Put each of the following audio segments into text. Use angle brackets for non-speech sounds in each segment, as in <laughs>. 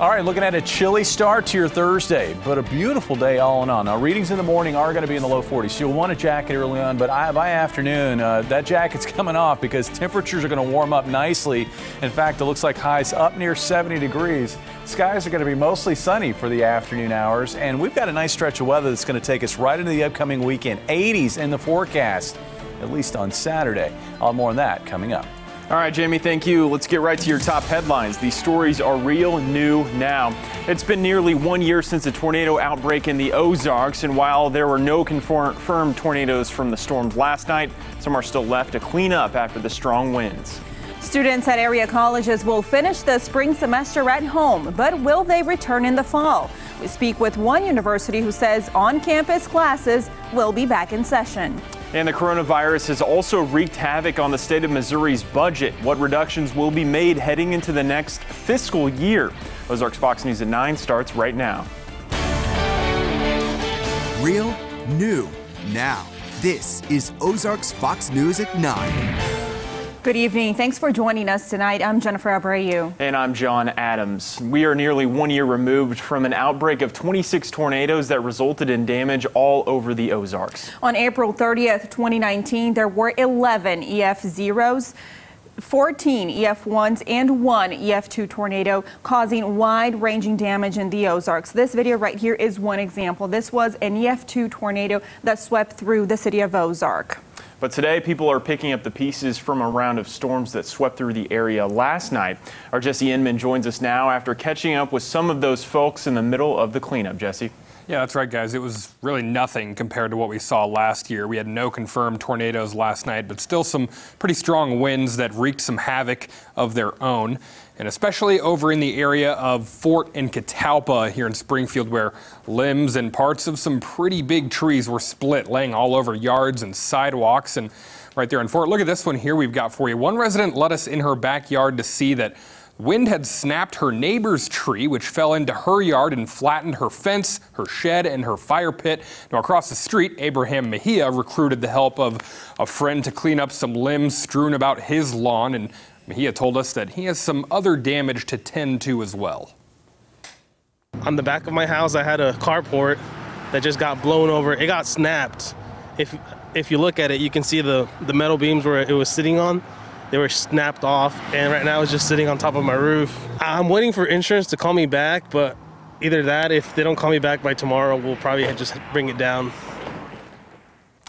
All right, looking at a chilly start to your Thursday, but a beautiful day all in all. Now, readings in the morning are going to be in the low 40s. So you'll want a jacket early on, but by afternoon, uh, that jacket's <laughs> coming off because temperatures are going to warm up nicely. In fact, it looks like highs up near 70 degrees. Skies are going to be mostly sunny for the afternoon hours, and we've got a nice stretch of weather that's going to take us right into the upcoming weekend. 80s in the forecast, at least on Saturday. I'll more on that coming up. All right, Jamie, thank you. Let's get right to your top headlines. These stories are real new now. It's been nearly one year since a tornado outbreak in the Ozarks, and while there were no confirmed tornadoes from the storms last night, some are still left to clean up after the strong winds. Students at area colleges will finish the spring semester at home, but will they return in the fall? We speak with one university who says on campus classes will be back in session. And the coronavirus has also wreaked havoc on the state of Missouri's budget. What reductions will be made heading into the next fiscal year? Ozarks Fox News at 9 starts right now. Real, new, now. This is Ozarks Fox News at 9. Good evening. Thanks for joining us tonight. I'm Jennifer Abreu. And I'm John Adams. We are nearly one year removed from an outbreak of 26 tornadoes that resulted in damage all over the Ozarks. On April 30th, 2019, there were 11 EF0s. 14 EF1s and one EF2 tornado causing wide-ranging damage in the Ozarks. This video right here is one example. This was an EF2 tornado that swept through the city of Ozark. But today, people are picking up the pieces from a round of storms that swept through the area last night. Our Jesse Inman joins us now after catching up with some of those folks in the middle of the cleanup. Jesse. Yeah, that's right, guys. It was really nothing compared to what we saw last year. We had no confirmed tornadoes last night, but still some pretty strong winds that wreaked some havoc of their own and especially over in the area of Fort and Catalpa here in Springfield, where limbs and parts of some pretty big trees were split, laying all over yards and sidewalks. And right there in Fort, look at this one here we've got for you. One resident let us in her backyard to see that wind had snapped her neighbor's tree, which fell into her yard and flattened her fence, her shed, and her fire pit. Now, across the street, Abraham Mejia recruited the help of a friend to clean up some limbs strewn about his lawn. And Mejia told us that he has some other damage to tend to as well. On the back of my house, I had a carport that just got blown over. It got snapped. If if you look at it, you can see the, the metal beams where it was sitting on. They were snapped off, and right now it's just sitting on top of my roof. I'm waiting for insurance to call me back, but either that, if they don't call me back by tomorrow, we'll probably just bring it down.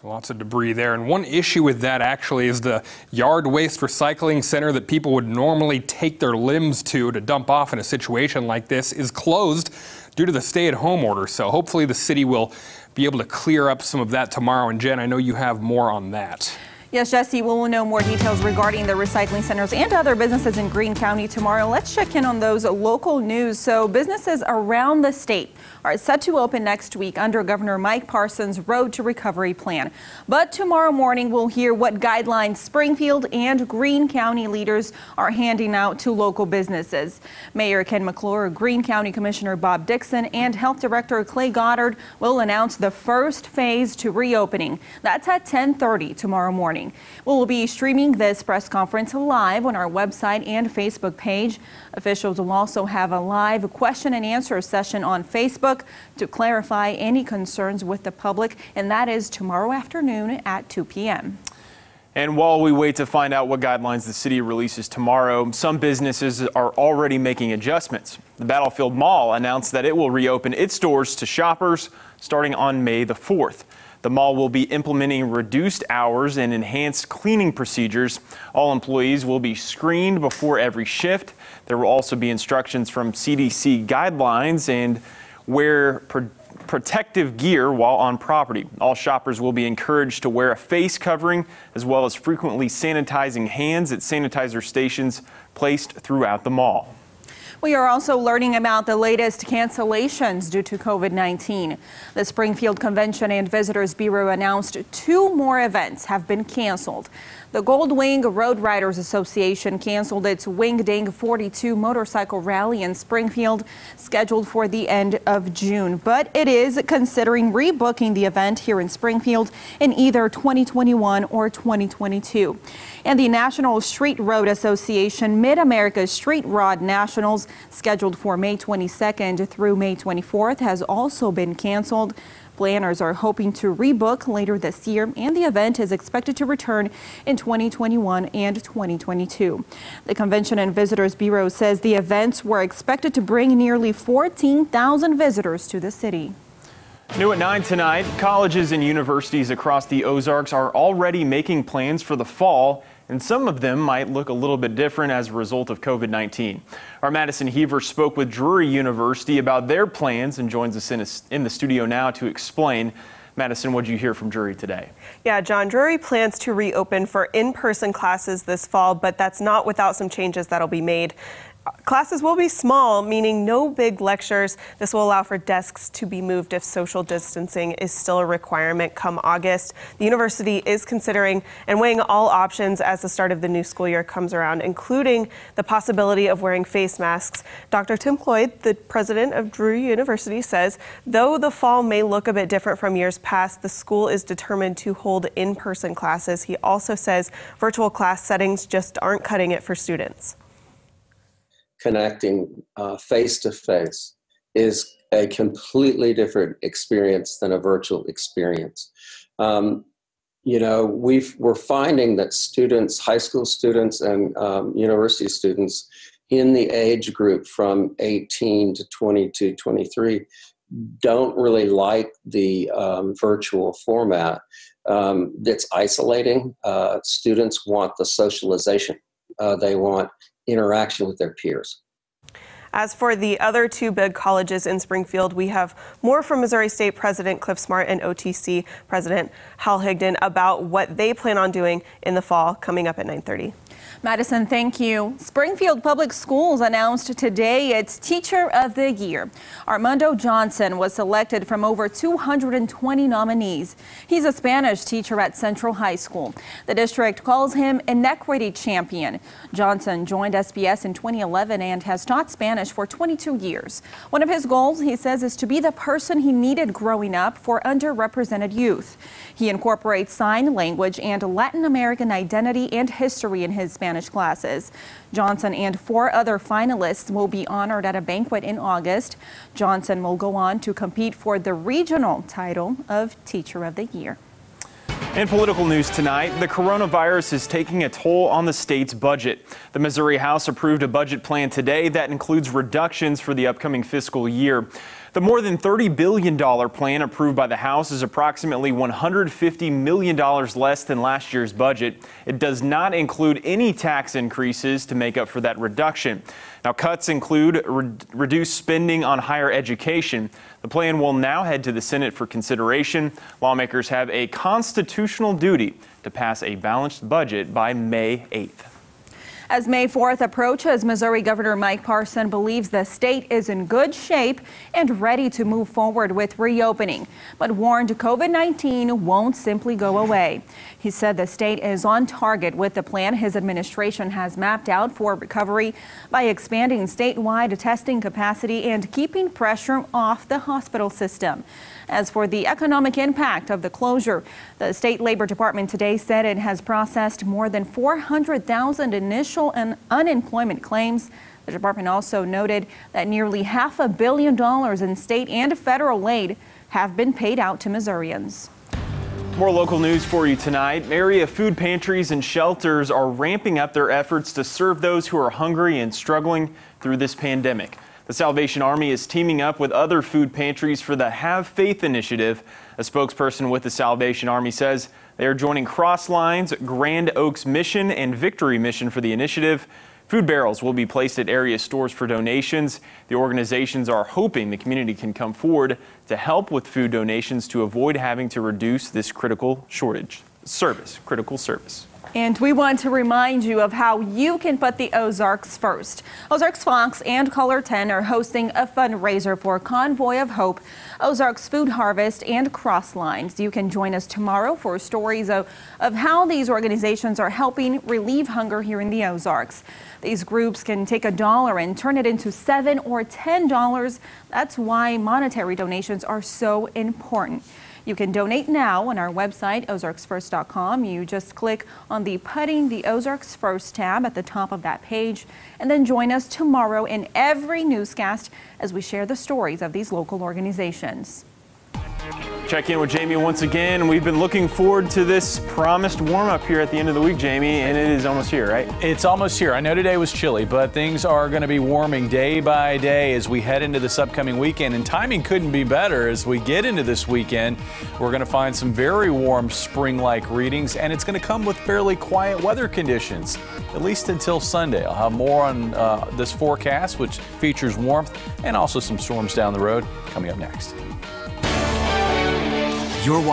Lots of debris there. And one issue with that actually is the yard waste recycling center that people would normally take their limbs to to dump off in a situation like this is closed due to the stay at home order. So hopefully the city will be able to clear up some of that tomorrow. And Jen, I know you have more on that. Yes, Jesse, we'll know more details regarding the recycling centers and other businesses in Greene County tomorrow. Let's check in on those local news. So businesses around the state are set to open next week under Governor Mike Parson's Road to Recovery plan. But tomorrow morning, we'll hear what guidelines Springfield and Greene County leaders are handing out to local businesses. Mayor Ken McClure, Greene County Commissioner Bob Dixon, and Health Director Clay Goddard will announce the first phase to reopening. That's at 1030 tomorrow morning. We'll be streaming this press conference live on our website and Facebook page. Officials will also have a live question and answer session on Facebook to clarify any concerns with the public, and that is tomorrow afternoon at 2 p.m. And while we wait to find out what guidelines the city releases tomorrow, some businesses are already making adjustments. The Battlefield Mall announced that it will reopen its doors to shoppers starting on May the 4th. The mall will be implementing reduced hours and enhanced cleaning procedures. All employees will be screened before every shift. There will also be instructions from CDC guidelines and wear pro protective gear while on property. All shoppers will be encouraged to wear a face covering as well as frequently sanitizing hands at sanitizer stations placed throughout the mall. We are also learning about the latest cancellations due to COVID-19. The Springfield Convention and Visitors Bureau announced two more events have been canceled. The Gold Wing Road Riders Association canceled its Wing Ding 42 motorcycle rally in Springfield, scheduled for the end of June. But it is considering rebooking the event here in Springfield in either 2021 or 2022. And the National Street Rod Association Mid America Street Rod Nationals, scheduled for May 22nd through May 24th, has also been canceled. Planners are hoping to rebook later this year, and the event is expected to return in 2021 and 2022. The Convention and Visitors Bureau says the events were expected to bring nearly 14,000 visitors to the city. New at 9 tonight, colleges and universities across the Ozarks are already making plans for the fall, and some of them might look a little bit different as a result of COVID 19. Our Madison Heaver spoke with Drury University about their plans and joins us in, a, in the studio now to explain. Madison, what did you hear from Drury today? Yeah, John, Drury plans to reopen for in person classes this fall, but that's not without some changes that'll be made. Classes will be small, meaning no big lectures. This will allow for desks to be moved if social distancing is still a requirement come August. The university is considering and weighing all options as the start of the new school year comes around, including the possibility of wearing face masks. Dr. Tim Cloyd, the president of Drury University, says though the fall may look a bit different from years past, the school is determined to hold in person classes. He also says virtual class settings just aren't cutting it for students connecting face to face is a completely different experience than a virtual experience. Um, you know, we are finding that students, high school students, and um, university students in the age group from 18 to 22, 23 don't really like the um, virtual format. Um, it's isolating. Uh, students want the socialization. Uh, they want interaction with their peers. As for the other two big colleges in Springfield, we have more from Missouri State President Cliff Smart and OTC President Hal Higdon about what they plan on doing in the fall coming up at 930. Madison, thank you. Springfield Public Schools announced today its Teacher of the Year. Armando Johnson was selected from over 220 nominees. He's a Spanish teacher at Central High School. The district calls him Inequity Champion. Johnson joined SPS in 2011 and has taught Spanish for 22 years. One of his goals, he says, is to be the person he needed growing up for underrepresented youth. He incorporates sign language and Latin American identity and history in his Spanish classes. Johnson and four other finalists will be honored at a banquet in August. Johnson will go on to compete for the regional title of Teacher of the Year. In political news tonight, the coronavirus is taking a toll on the state's budget. The Missouri House approved a budget plan today that includes reductions for the upcoming fiscal year. The more than $30 billion plan approved by the House is approximately $150 million less than last year's budget. It does not include any tax increases to make up for that reduction. Now, cuts include re reduced spending on higher education. The plan will now head to the Senate for consideration. Lawmakers have a constitutional duty to pass a balanced budget by May 8th. As May 4th approaches, Missouri Governor Mike Parson believes the state is in good shape and ready to move forward with reopening, but warned COVID 19 won't simply go away. He said the state is on target with the plan his administration has mapped out for recovery by expanding statewide testing capacity and keeping pressure off the hospital system. As for the economic impact of the closure, the state labor department today said it has processed more than 400,000 initial and unemployment claims. The department also noted that nearly half a billion dollars in state and federal aid have been paid out to Missourians. More local news for you tonight. Area food pantries and shelters are ramping up their efforts to serve those who are hungry and struggling through this pandemic. The Salvation Army is teaming up with other food pantries for the Have Faith initiative. A spokesperson with the Salvation Army says they are joining Crosslines, Grand Oaks Mission, and Victory Mission for the initiative. Food barrels will be placed at area stores for donations. The organizations are hoping the community can come forward to help with food donations to avoid having to reduce this critical shortage service, critical service. And we want to remind you of how you can put the Ozarks first. Ozarks Fox and KOLR 10 are hosting a fundraiser for Convoy of Hope, Ozarks Food Harvest, and Crosslines. You can join us tomorrow for stories of, of how these organizations are helping relieve hunger here in the Ozarks. These groups can take a dollar and turn it into seven or ten dollars. That's why monetary donations are so important. You can donate now on our website, ozarksfirst.com. You just click on the Putting the Ozarks First tab at the top of that page, and then join us tomorrow in every newscast as we share the stories of these local organizations. Check in with Jamie once again. We've been looking forward to this promised warm up here at the end of the week, Jamie, and it is almost here, right? It's almost here. I know today was chilly, but things are going to be warming day by day as we head into this upcoming weekend. And timing couldn't be better as we get into this weekend. We're going to find some very warm spring like readings, and it's going to come with fairly quiet weather conditions, at least until Sunday. I'll have more on uh, this forecast, which features warmth and also some storms down the road, coming up next. You're watching.